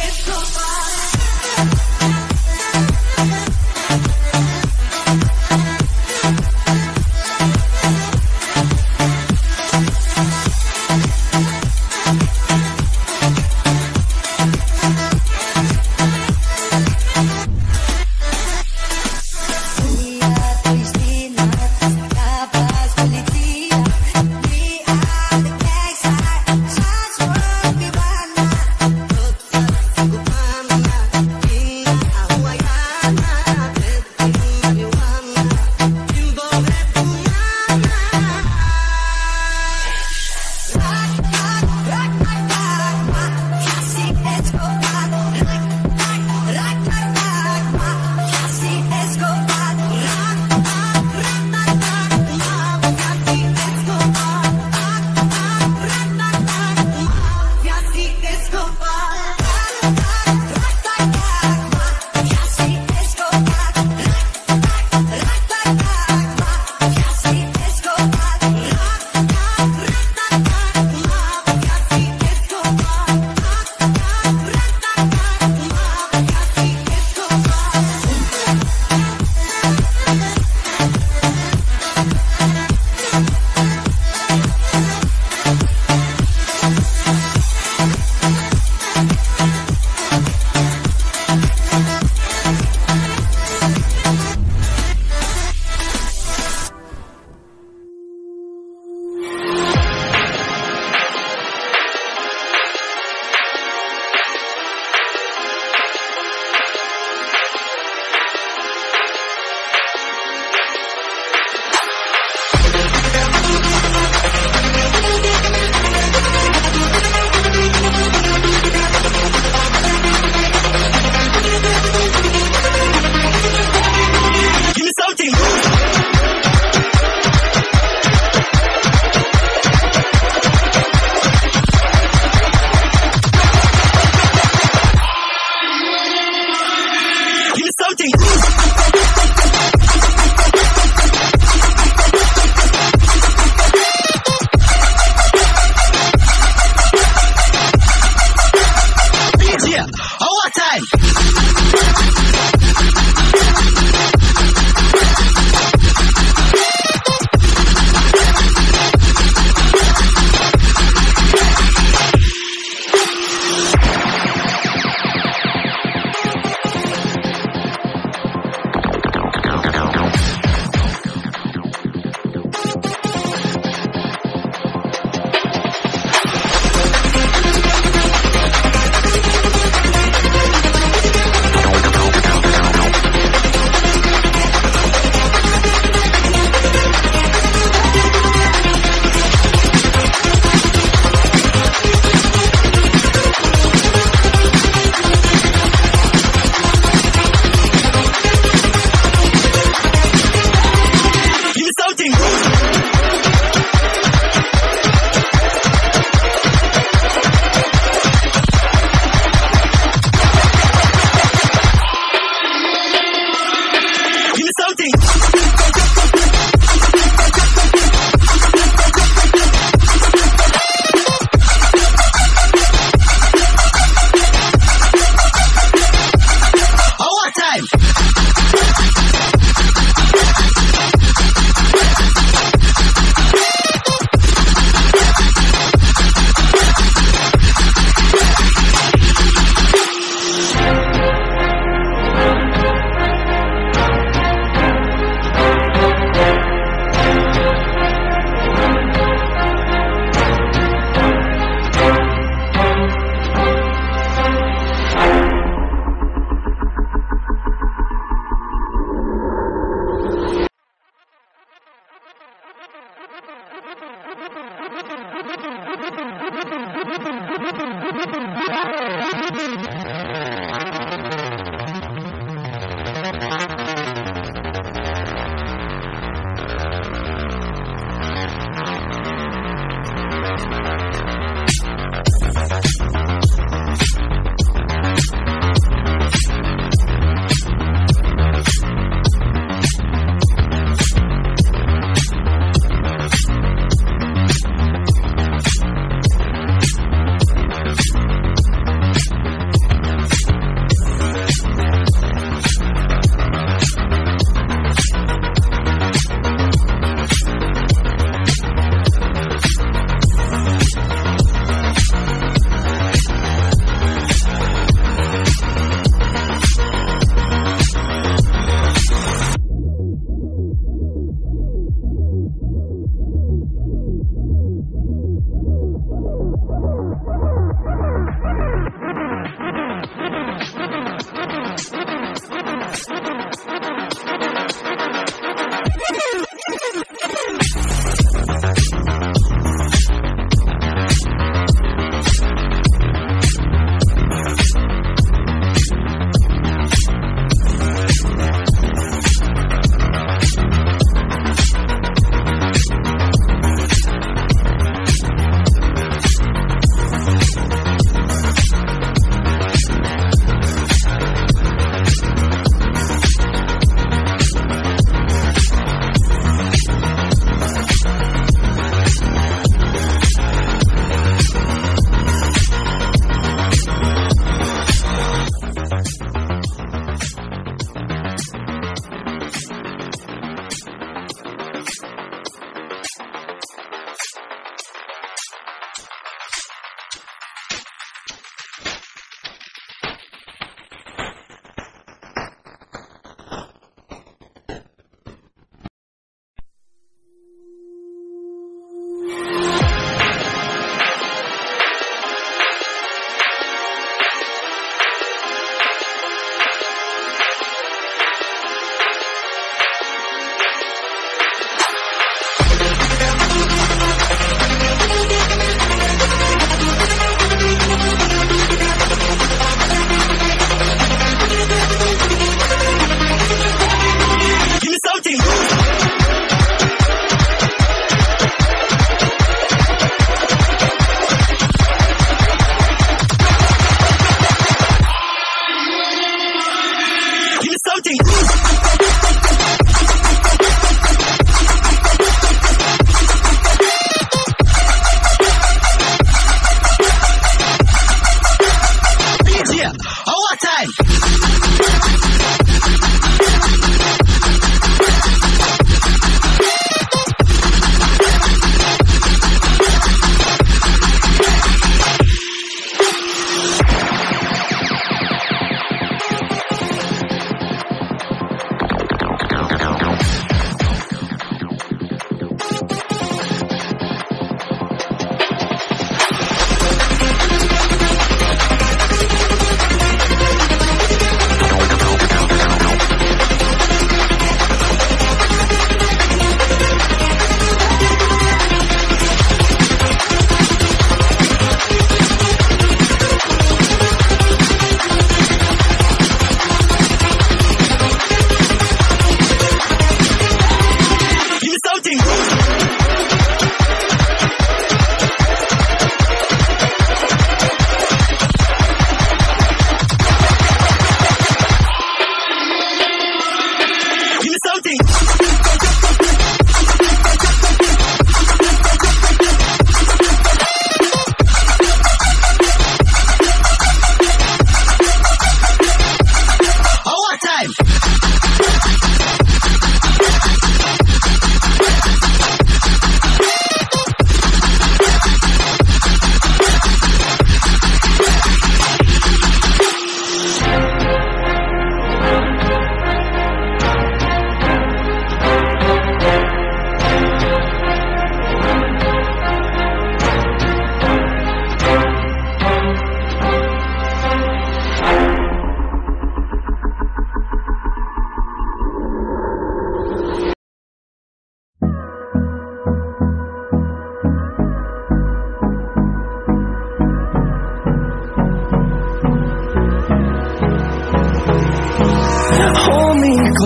It's so far.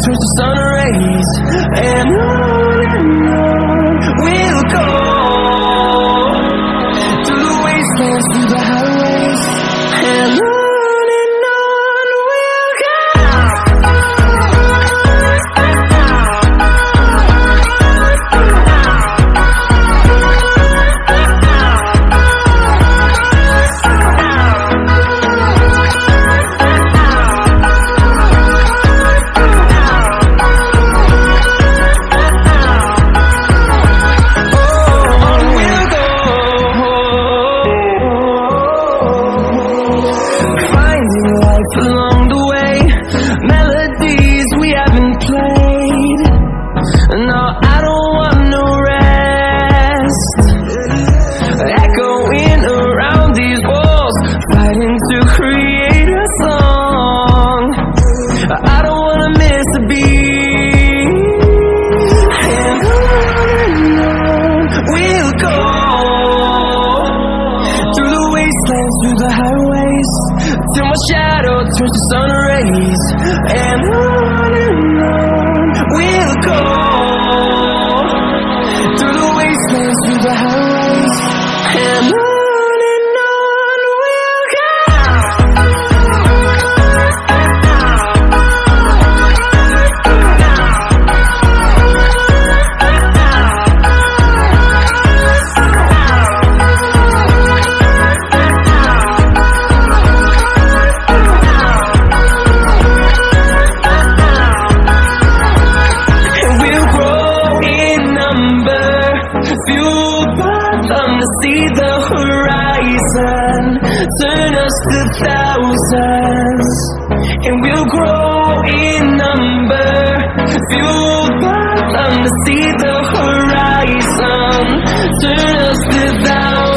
Turns to sun rays. And Fueled by thunder, see the horizon. Turn us to thousands, and we'll grow in number. Fueled by thunder, see the horizon. Turn us to thousands.